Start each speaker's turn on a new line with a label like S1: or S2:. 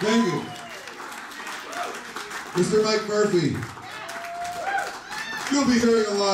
S1: Thank you. Mr. Mike Murphy. You'll be hearing a lot.